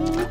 Shot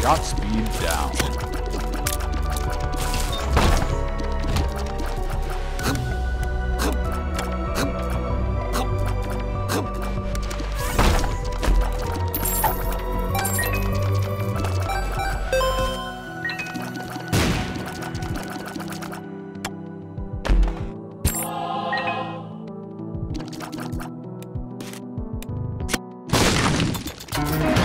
Shot speed down. Pretty.